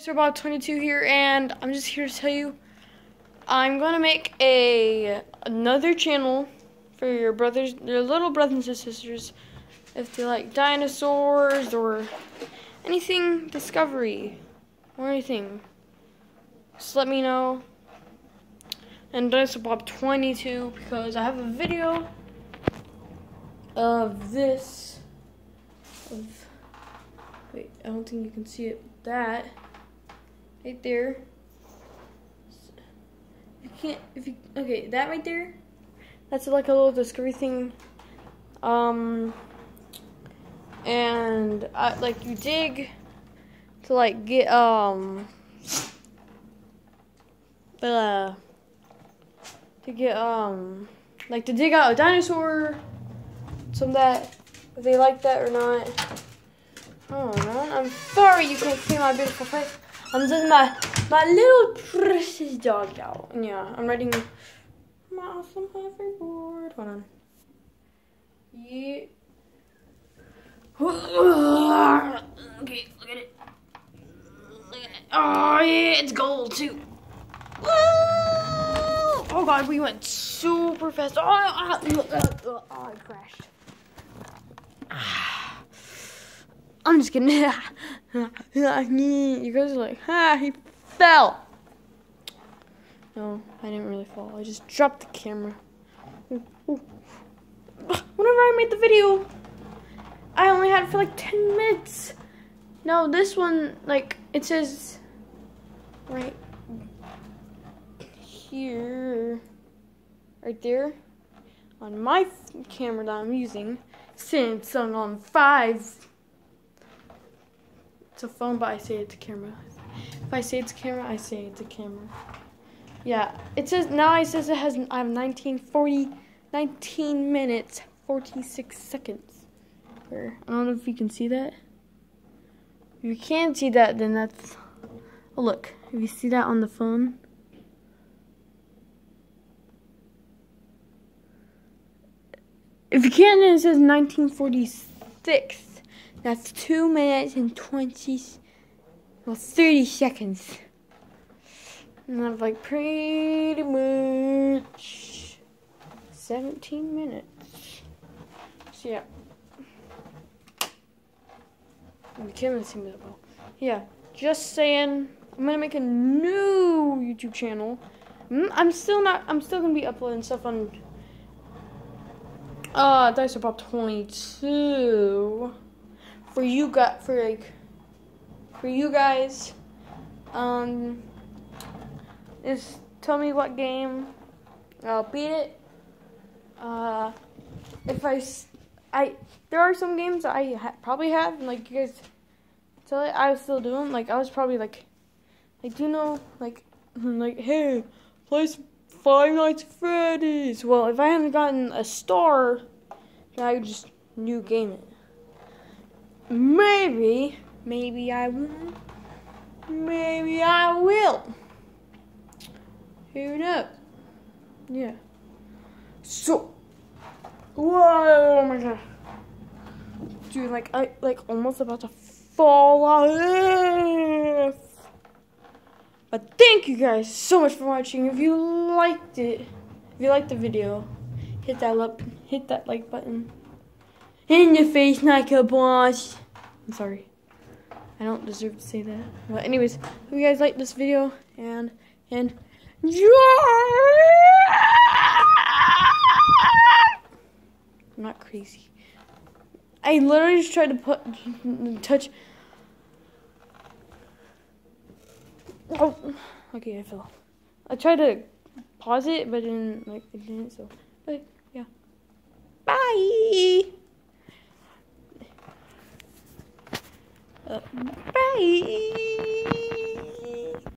So about 22 here, and I'm just here to tell you, I'm gonna make a another channel for your brothers, your little brothers and sisters, if they like dinosaurs or anything Discovery or anything. Just let me know. And Dinosaur Bob 22 because I have a video of this. Of wait, I don't think you can see it. That right there. You can't if you okay that right there. That's like a little discovery thing. Um, and I, like you dig to like get um uh to get um like to dig out a dinosaur. Some that if they like that or not. Oh no, I'm sorry you can't see my beautiful face. I'm just my my little precious dog out. Yeah, I'm riding my awesome hoverboard. Hold on. Yeah. Okay, look at it. Look at it. Oh yeah, it's gold too. Oh god, we went super fast. Oh, oh, oh, oh I crashed. I'm just kidding. you guys are like, ah, he fell. No, I didn't really fall. I just dropped the camera. Whenever I made the video, I only had it for like 10 minutes. No, this one, like, it says right here, right there, on my camera that I'm using, Samsung on 5 it's a phone, but I say it's a camera. If I say it's a camera, I say it's a camera. Yeah, it says now. It says it has. I have 1940, 19 minutes, 46 seconds. I don't know if you can see that. If you can't see that, then that's. Oh look, if you see that on the phone. If you can't, then it says 1946. That's 2 minutes and 20, well, 30 seconds. And I've like pretty much 17 minutes. So yeah. The camera seems well. Yeah, just saying, I'm gonna make a new YouTube channel. Mm, I'm still not, I'm still gonna be uploading stuff on uh, Dice Pop 22 for you got for like for you guys um is tell me what game I'll beat it. Uh if I I there are some games I ha probably have and like you guys tell it I was still doing like I was probably like like do you know like like hey play Five Nights at Freddy's. Well if I hadn't gotten a star then I would just new game it Maybe, maybe I will. Maybe I will. Who knows? Yeah. So, whoa, oh my god, dude, like I like almost about to fall off. But thank you guys so much for watching. If you liked it, if you liked the video, hit that like, hit that like button. In your face, Nike boss. I'm sorry. I don't deserve to say that. But anyways, hope you guys like this video and and. I'm not crazy. I literally just tried to put touch. Oh, okay, I fell. I tried to pause it, but didn't like it didn't. So, bye.